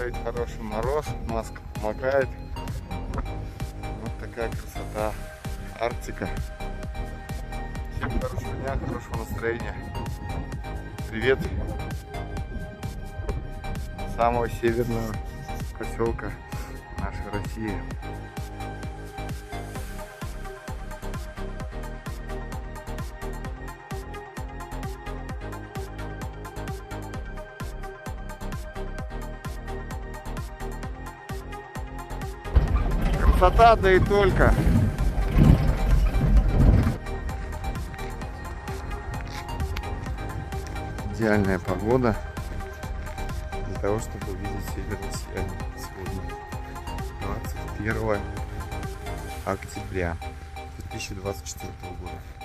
стоит хороший мороз, маска помогает. Вот такая красота. Арктика. Всем хорошего дня, хорошего настроения. Привет. Самого северного поселка нашей России. Красота, да и только. Идеальная погода для того, чтобы увидеть северное сияние сегодня 21 октября 2024 года.